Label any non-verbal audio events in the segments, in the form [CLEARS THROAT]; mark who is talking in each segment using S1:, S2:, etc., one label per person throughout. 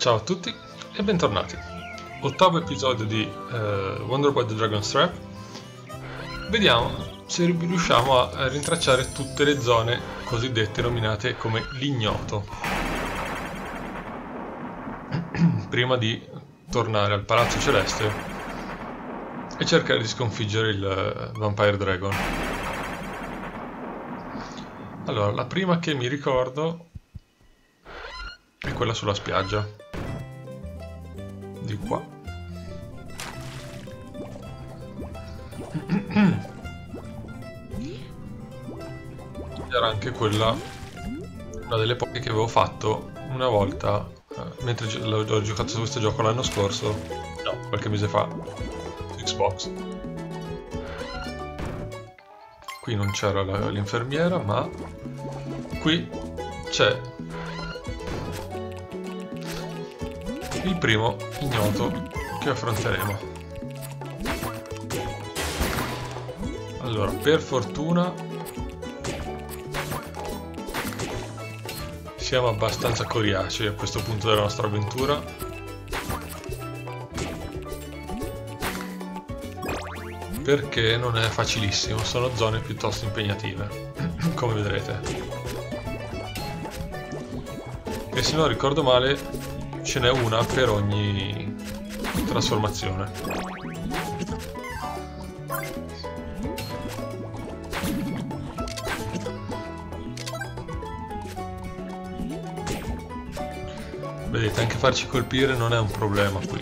S1: Ciao a tutti e bentornati. Ottavo episodio di uh, Wonder Boy The Dragon's Trap. Vediamo se riusciamo a rintracciare tutte le zone cosiddette nominate come l'ignoto. [CLEARS THROAT] Prima di tornare al Palazzo Celeste e cercare di sconfiggere il uh, Vampire Dragon. Allora, la prima che mi ricordo è quella sulla spiaggia di qua. Era anche quella una delle poche che avevo fatto una volta eh, mentre ho giocato su questo gioco l'anno scorso no, qualche mese fa su Xbox. Qui non c'era l'infermiera ma qui c'è il primo ignoto che affronteremo. Allora, per fortuna siamo abbastanza coriacei a questo punto della nostra avventura. Perché non è facilissimo, sono zone piuttosto impegnative, [CLEARS THROAT] come vedrete. E se non ricordo male, ce n'è una per ogni trasformazione. Vedete, anche farci colpire non è un problema qui.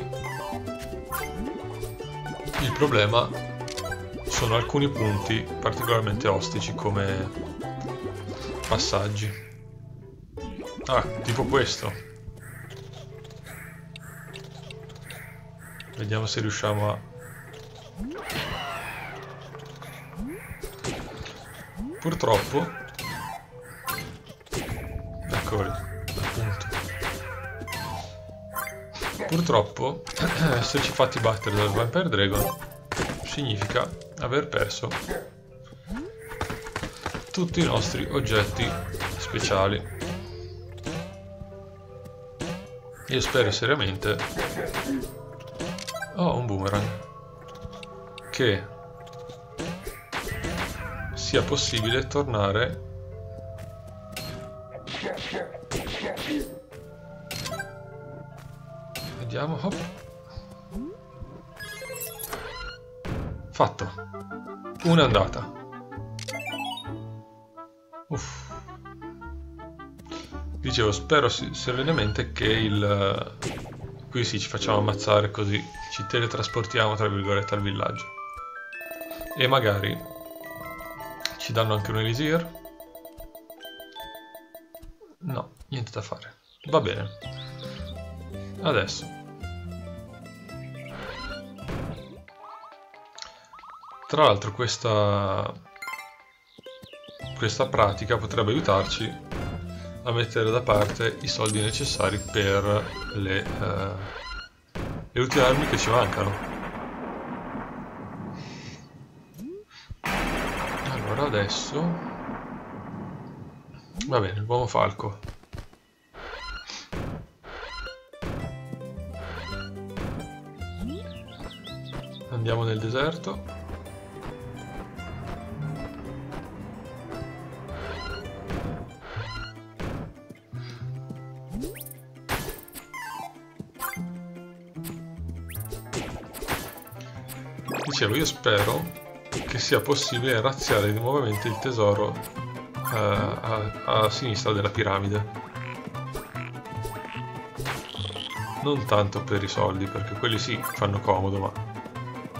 S1: Il problema sono alcuni punti particolarmente ostici come passaggi. Ah, tipo questo. Vediamo se riusciamo a... Purtroppo... Eccoli, appunto. Purtroppo, [CLEARS THROAT] esserci fatti battere dal Vampire Dragon significa aver perso tutti i nostri oggetti speciali. Io spero seriamente Oh, un boomerang. Che sia possibile tornare Vediamo. Hop. Fatto. Un'andata. Uff. Dicevo, spero serenamente che il... Qui sì, ci facciamo ammazzare così. Ci teletrasportiamo tra virgolette al villaggio. E magari ci danno anche un elisir. No, niente da fare. Va bene. Adesso. Tra l'altro questa questa pratica potrebbe aiutarci a mettere da parte i soldi necessari per le uh, le ultime armi che ci mancano. Allora adesso... Va bene, l'uomo falco. Andiamo nel deserto. Dicevo, io spero che sia possibile razziare nuovamente il tesoro uh, a, a sinistra della piramide. Non tanto per i soldi, perché quelli sì fanno comodo, ma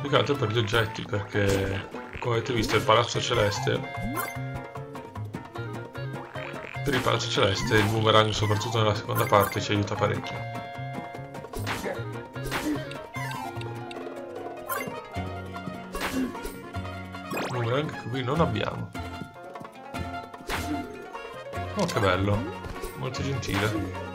S1: più che altro per gli oggetti, perché come avete visto il Palazzo Celeste per il Palazzo Celeste il boomerang soprattutto nella seconda parte ci aiuta parecchio qui non abbiamo. Oh, che bello. Molto gentile.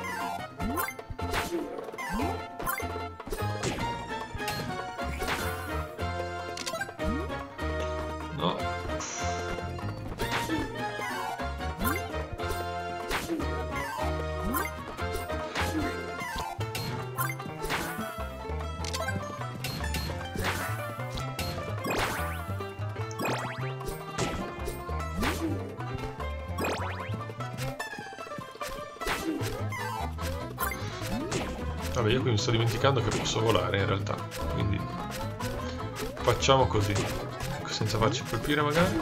S1: Vabbè, io qui mi sto dimenticando che posso volare in realtà, quindi facciamo così, senza farci colpire magari.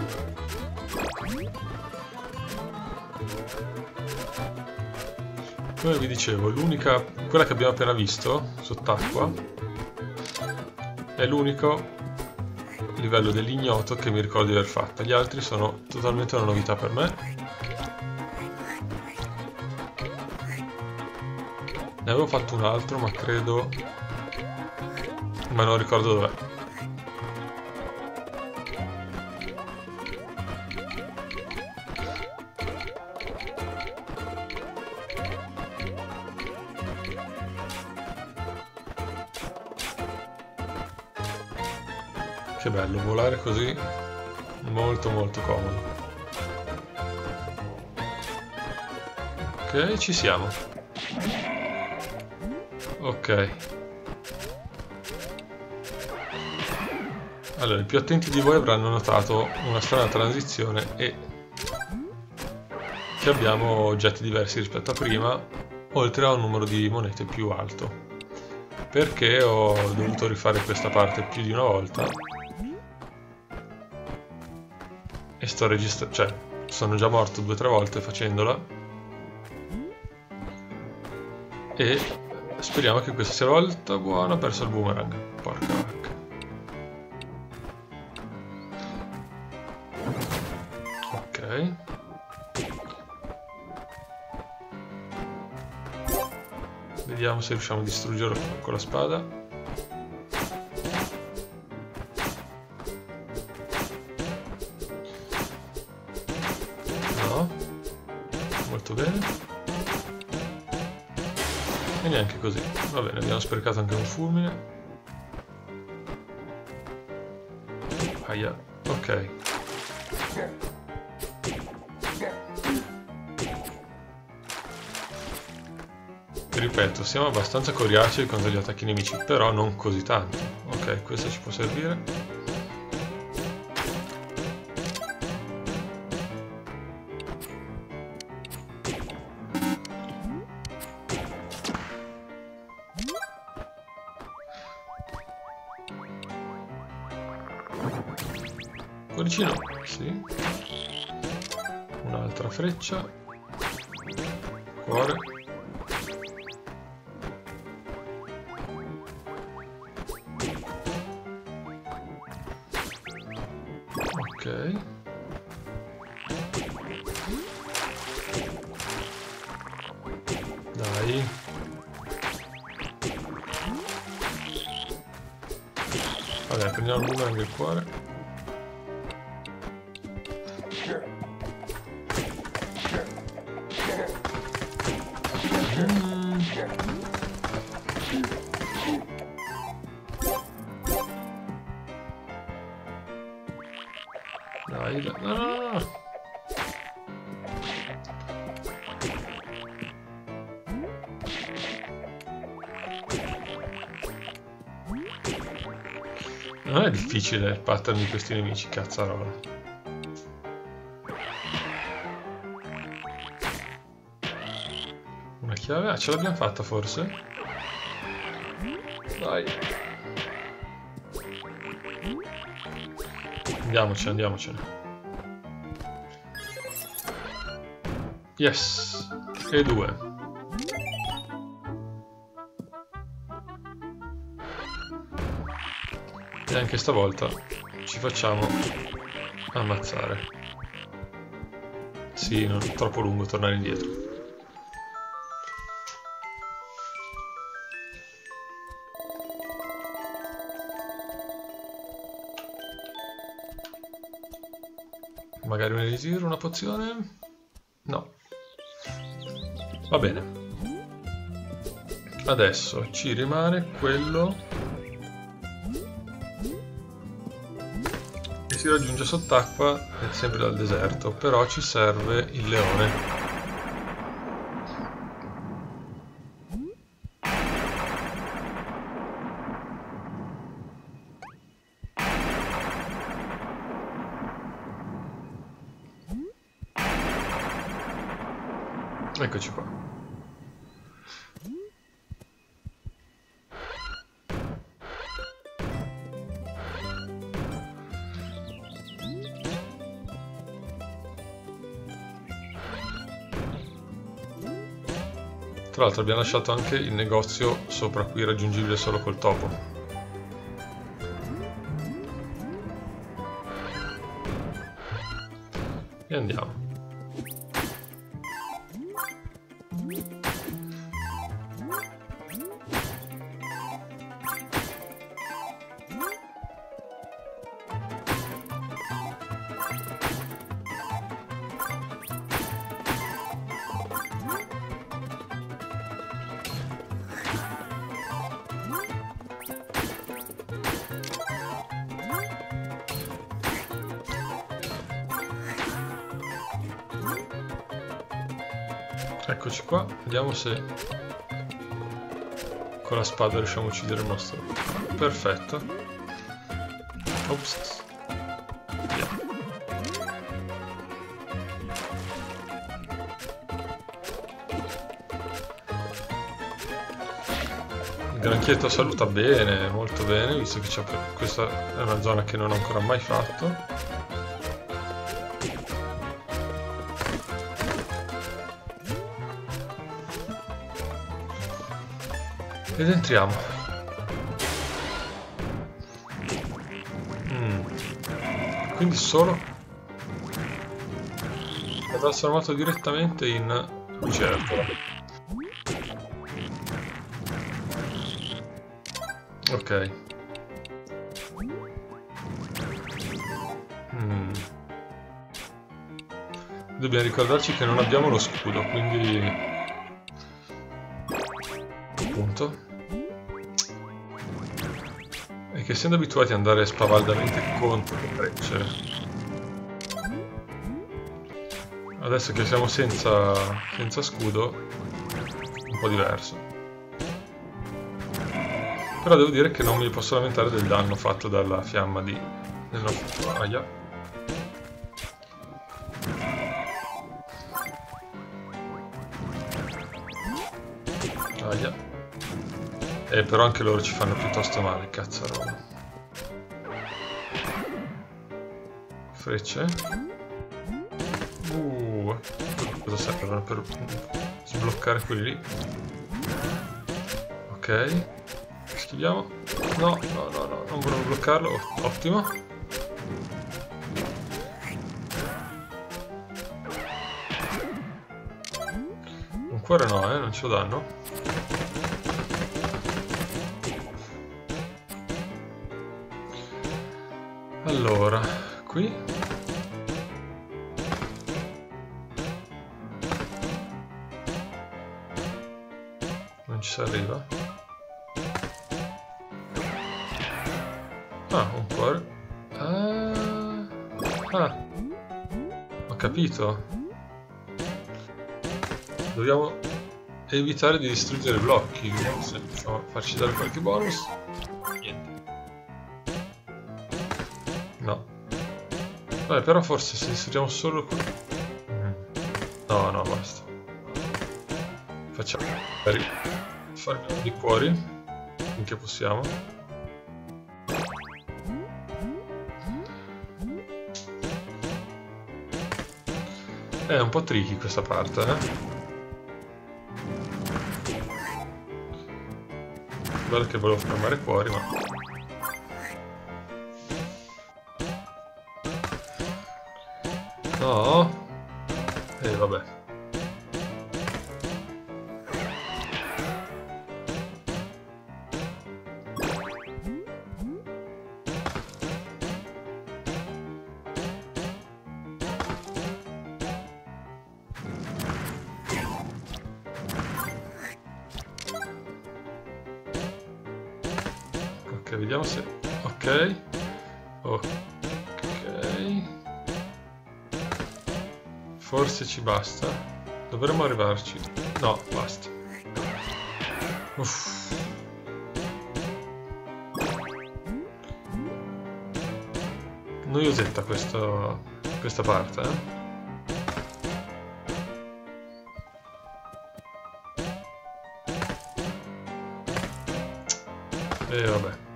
S1: Come vi dicevo, l'unica, quella che abbiamo appena visto, sott'acqua, è l'unico livello dell'ignoto che mi ricordo di aver fatto. Gli altri sono totalmente una novità per me. Ne avevo fatto un altro, ma credo... Ma non ricordo dov'è. Che bello, volare così molto molto comodo. Ok, ci siamo. Allora, i più attenti di voi avranno notato una strana transizione e che abbiamo oggetti diversi rispetto a prima, oltre a un numero di monete più alto. Perché ho dovuto rifare questa parte più di una volta? E sto registrando, cioè sono già morto due o tre volte facendola. E Speriamo che questa sia la volta buona, ho perso il boomerang. Porca vacca. Ok. Vediamo se riusciamo a distruggerlo con la spada. No. Molto bene. E neanche così. Va bene, abbiamo sprecato anche un fulmine. Aia, ok. Ripeto, siamo abbastanza coriacei contro gli attacchi nemici, però non così tanto. Ok, questo ci può servire. Cuoricino, sì. Un'altra freccia. Cuore. No, no, no. Non è difficile il di questi nemici, cazzarola. Una chiave? Ah, ce l'abbiamo fatta forse? Dai. Andiamocene, andiamocene. Yes! E due. E anche stavolta ci facciamo ammazzare. Sì, non è troppo lungo tornare indietro. Magari un elisir, una pozione? Va bene. Adesso ci rimane quello che si raggiunge sott'acqua, sempre dal deserto, però ci serve il leone. Eccoci qua. Tra l'altro abbiamo lasciato anche il negozio sopra qui raggiungibile solo col topo. Eccoci qua, vediamo se con la spada riusciamo a uccidere il mostro. Perfetto. Ops. Via. Il granchietto saluta bene, molto bene, visto che questa è una zona che non ho ancora mai fatto. Ed entriamo. Mm. Quindi solo... È trasformato direttamente in lucertola. Ok. Mm. Dobbiamo ricordarci che non abbiamo lo scudo, quindi... Punto è che essendo abituati ad andare spavaldamente contro le frecce. Adesso che siamo senza, senza scudo un po' diverso. Però devo dire che non mi posso lamentare del danno fatto dalla fiamma di, del aia aia eh, però anche loro ci fanno piuttosto male, cazzarola. Frecce. Uh, cosa servono per sbloccare quelli lì? Ok. Schiviamo. No, no, no, no, non volevo bloccarlo. Ottimo. Un cuore no, eh, non ce lo danno. Allora, qui non ci si arriva. Ah, un cuore. Ah, ah. ho capito. Dobbiamo evitare di distruggere blocchi. Se riusciamo a farci dare qualche bonus. Vabbè, però forse se distruggiamo solo qui... No, no, basta. Facciamo fare di cuori finché possiamo. È un po' tricky questa parte, eh? Guarda che volevo fermare cuori, ma... No. E eh, vabbè. Forse ci basta. Dovremmo arrivarci. No, basta. Uff. Noiosetta questo, questa parte, eh? E vabbè.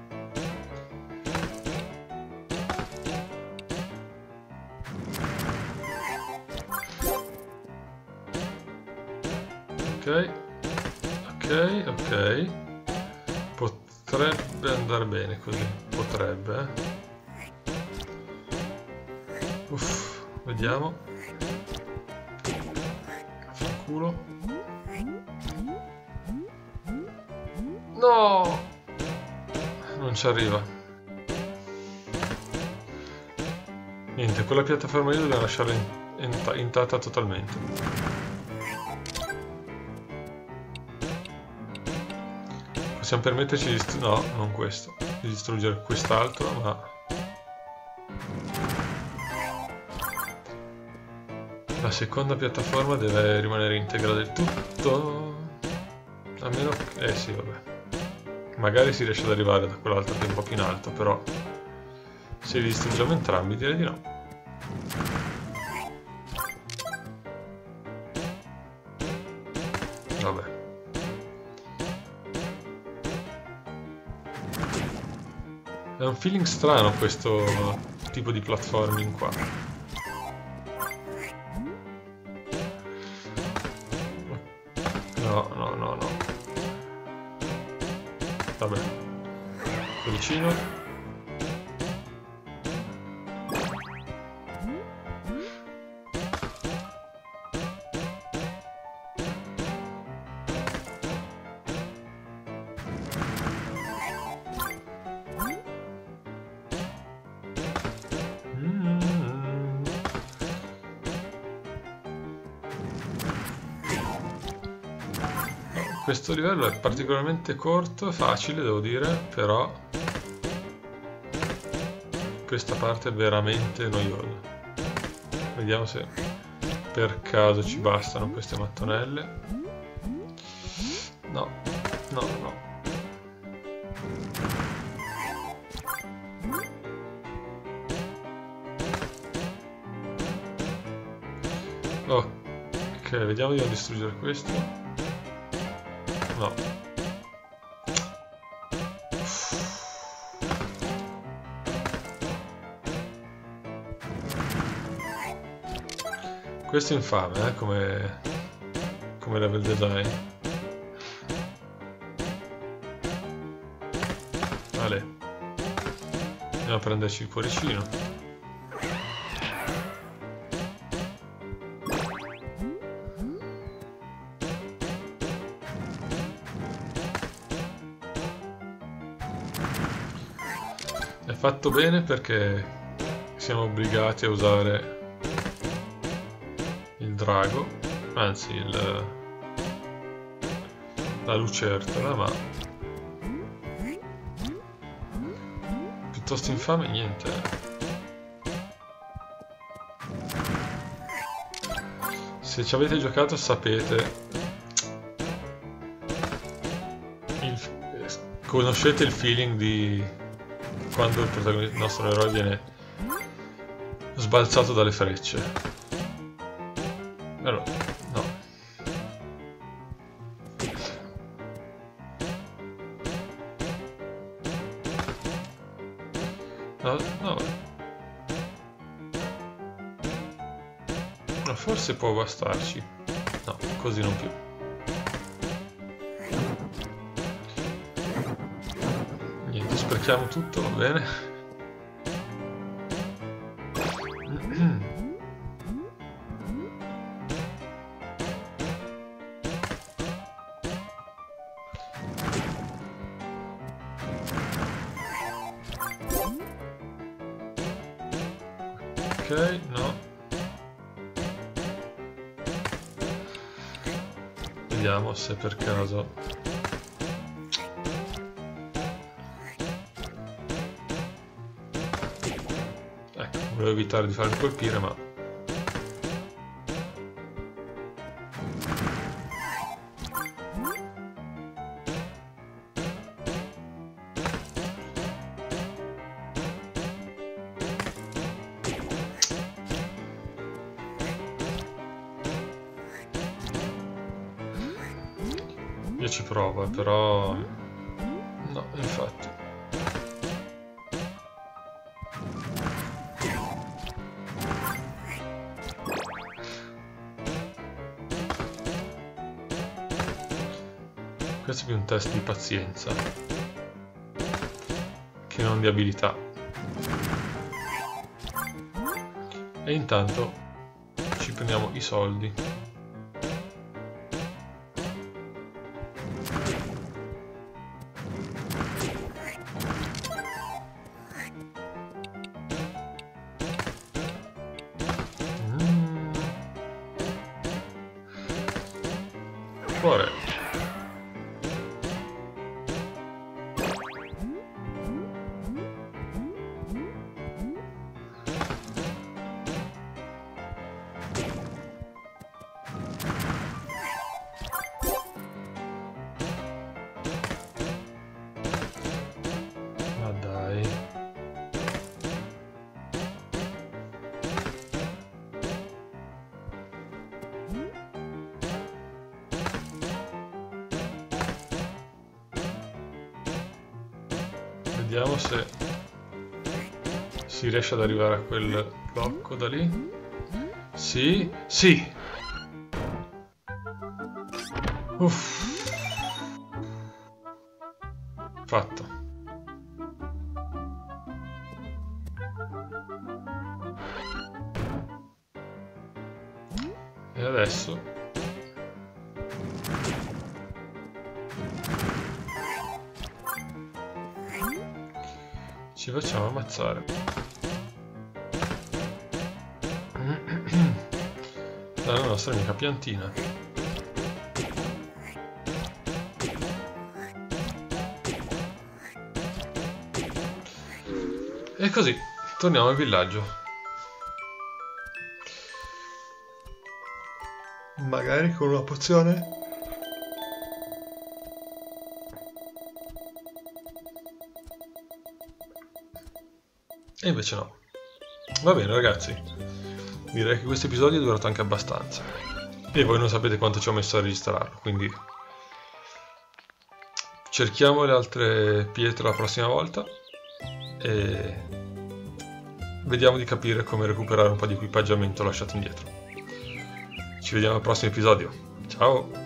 S1: Ci arriva. Niente, quella piattaforma lì dobbiamo lasciarla intatta totalmente. Possiamo permetterci di... no, non questo. Di distruggere quest'altro, ma... La seconda piattaforma deve rimanere integra del tutto. A meno che... Eh sì, vabbè. Magari si riesce ad arrivare da quell'altro che è un po' più in alto, però... Se li distruggiamo entrambi direi di no. Vabbè. È un feeling strano questo tipo di platforming qua. Vicino. Questo livello è particolarmente corto, facile devo dire, però questa parte è veramente noiosa. Vediamo se per caso ci bastano queste mattonelle. No, no, no. Ok, vediamo di non distruggere questo. No. Questo è infame, eh, come, come level design. Vale. Andiamo a prenderci il cuoricino. fatto bene perché siamo obbligati a usare drago, anzi il, la lucertola, ma piuttosto infame niente. Se ci avete giocato sapete, il, conoscete il feeling di quando il, il nostro eroe viene sbalzato dalle frecce. Allora, no. No, no. no forse può bastarci. No, così non più. Sprechiamo tutto, va bene? Ok, no. Vediamo se per caso Volevo evitare di farmi colpire, ma... Io ci provo, però... No, infatti. Questo è più un test di pazienza che non di abilità. E intanto ci prendiamo i soldi. for it. Se si riesce ad arrivare a quel blocco da lì. Sì, sì. Uff. Fatto. E adesso ammazzare. [CLEARS THROAT] Dalla nostra amica piantina. E così, torniamo al villaggio. Magari con una pozione? E invece no. Va bene ragazzi, direi che questo episodio è durato anche abbastanza. E voi non sapete quanto ci ho messo a registrarlo, quindi cerchiamo le altre pietre la prossima volta e vediamo di capire come recuperare un po' di equipaggiamento lasciato indietro. Ci vediamo al prossimo episodio. Ciao!